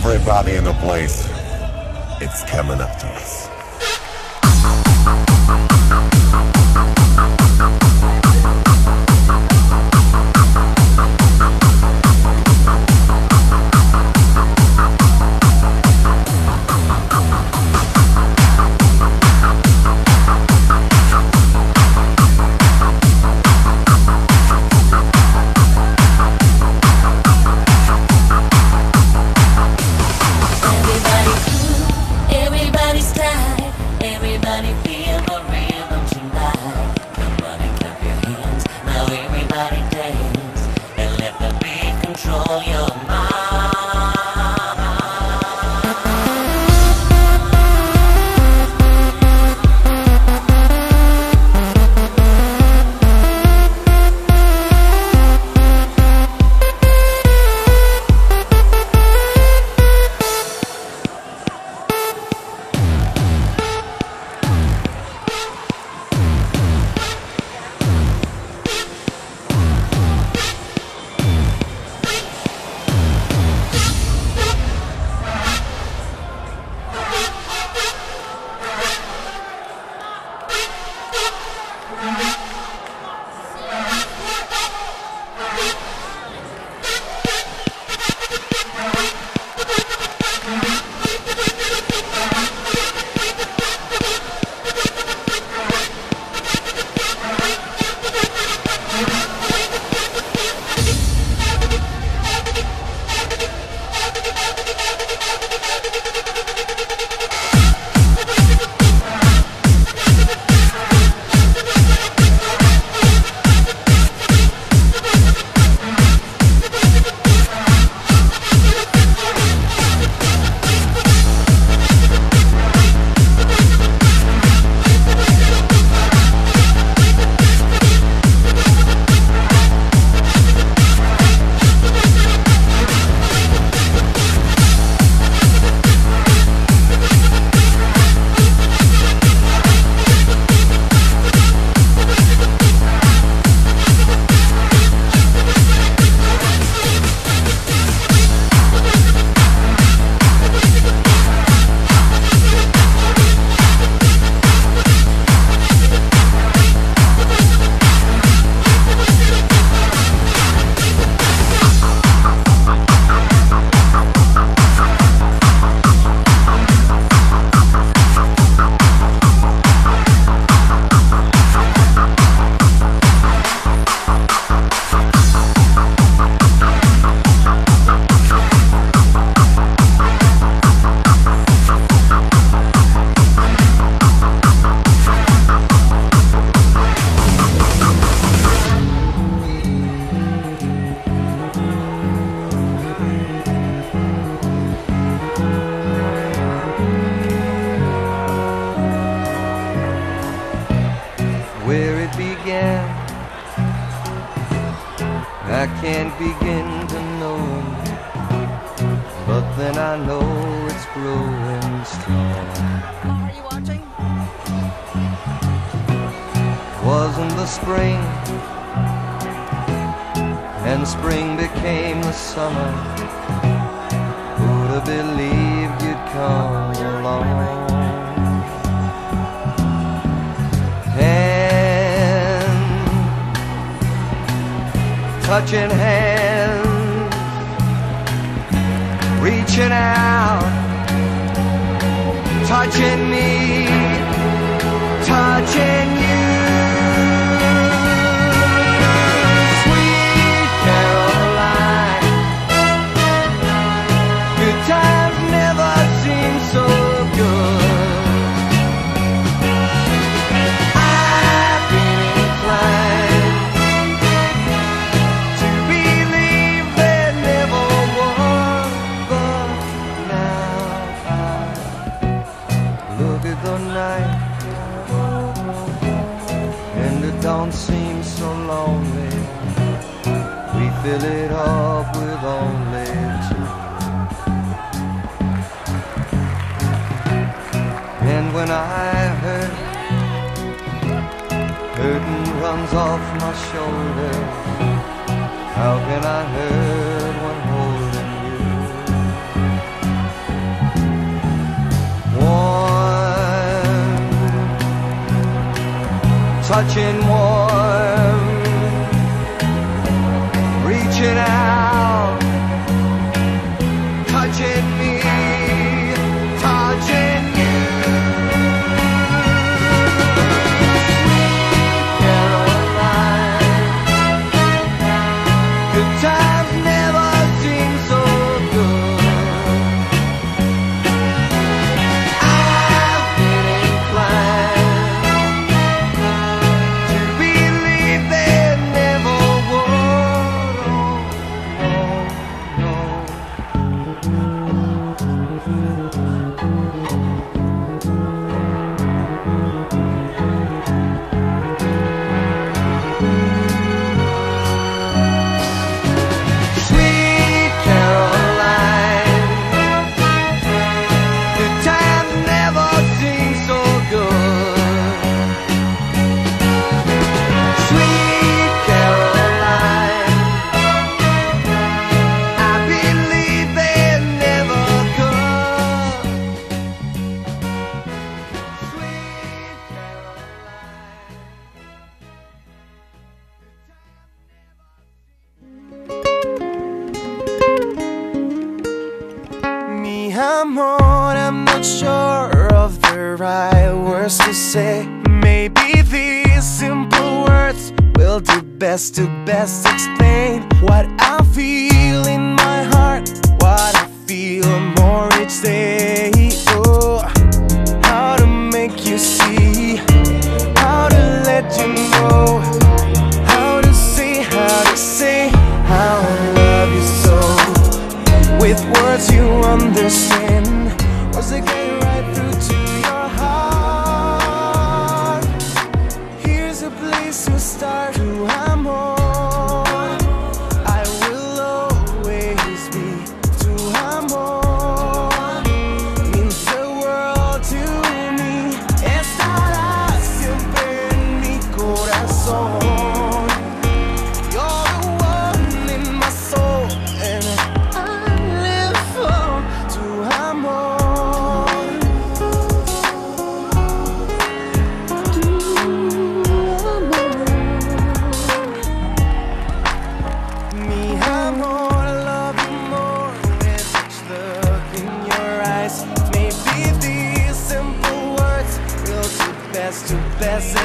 Everybody in the place, it's coming up to us. Control I can't begin to know, but then I know it's growing strong. Are you watching? Wasn't the spring, and spring became the summer. Who'd have believed you'd come along? Hand, touching hands, reaching out, touching me, touching you. Night and it don't seem so lonely. We fill it up with only two. And when I hurt, curtain runs off my shoulders. How can I hurt touching warm, Amor, I'm not sure of the right words to say. Maybe these simple words will do best to best explain what I feel in my heart, what I feel more each day. Words you understand. Was it getting right through to your heart? Here's a place to start. Maybe these simple words will do best to best